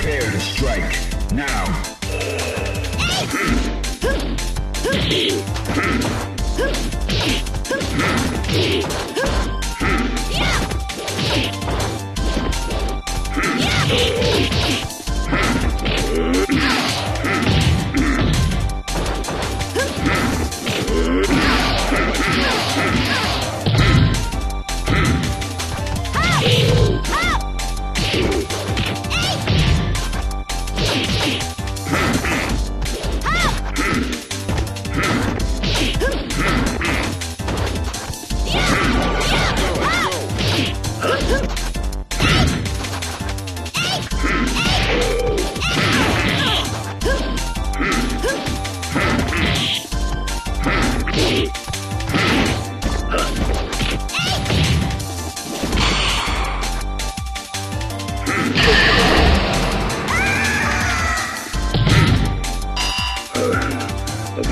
Prepare to strike. Now.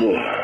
more.